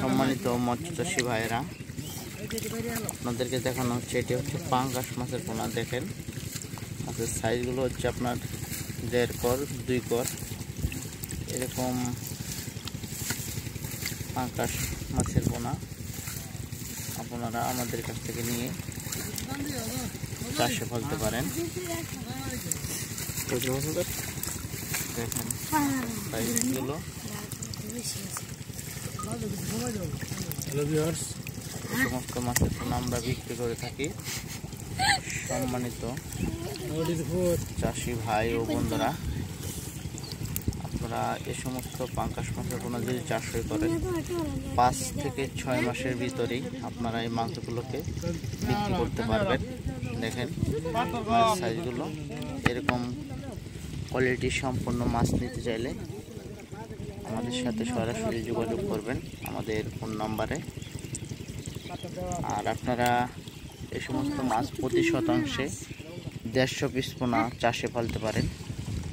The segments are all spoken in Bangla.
সম্মানিত মৎস্য চাষী ভাইয়েরা, আপনাদেরকে দেখানো হচ্ছে, এটি হচ্ছে পাঙ্গাস মাছের পোনা, দেখেন। মাছের সাইজগুলো হচ্ছে আপনার দেড় কর, দুই কর। এরকম পাঙ্গাস মাছের পোনা আপনারা আমাদের কাছ থেকে নিয়ে চাষে ফেলতে পারেন। দেখেন, সাইজগুলো। হ্যালো সমস্ত মাছের পোনা আমরা বিক্রি করে থাকি। সম্মানিত চাষি ভাই ও বন্ধুরা, আপনারা এ সমস্ত পাঙ্কাশ মাছের পোনা যদি চাষ করেন, পাঁচ থেকে ছয় মাসের ভিতরেই আপনারা এই মাংসগুলোকে বিক্রি করতে পারবেন। দেখেন সাইজগুলো এরকম কোয়ালিটি সম্পন্ন মাছ নিতে চাইলে আমাদের সাথে সরাসরি যোগাযোগ করবেন আমাদের ফোন নাম্বারে। আর আপনারা এই সমস্ত মাছ প্রতি শতাংশে দেড়শো পিস পোনা চাষে ফেলতে পারেন,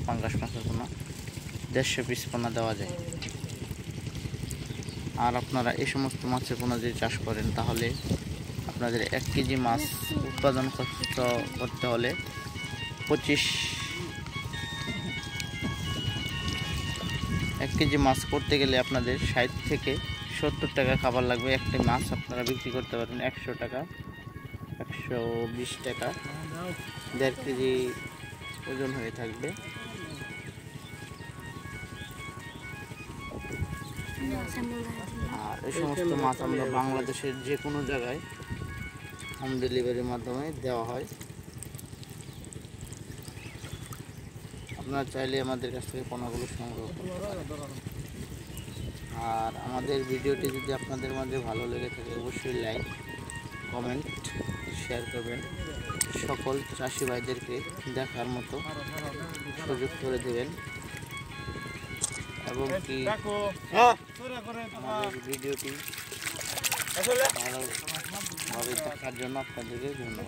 পাঙ্গাস মাছের পোনা। দেড়শো পিস পোনা দেওয়া যায়। আর আপনারা এই সমস্ত মাছের পোনা যদি চাষ করেন, তাহলে আপনাদের এক কেজি মাছ উৎপাদন করতে হলে পঁচিশ এক কেজি মাছ করতে গেলে আপনাদের ষাট থেকে সত্তর টাকা খাবার লাগবে। একটি মাছ আপনারা বিক্রি করতে পারেন একশো টাকা, একশো বিশ টাকা। দেড় কেজি ওজন হয়ে থাকবে। আর এই সমস্ত মাছ আমরা বাংলাদেশের যে কোনো জায়গায় হোম ডেলিভারির মাধ্যমে দেওয়া হয়। আপনারা চাইলে আমাদের কাছ থেকে পণ্যগুলো সংগ্রহ করতে পারেন। আর আমাদের ভিডিওটি যদি আপনাদের মাঝে ভালো লেগে থাকে অবশ্যই লাইক কমেন্ট শেয়ার করবেন। সকল চাষি ভাইদেরকে দেখার মতো সুযোগ করে দেবেন। এবং কি আমাদের ভিডিওটি ভালোভাবে দেখার জন্য আপনাদেরকে ধন্যবাদ।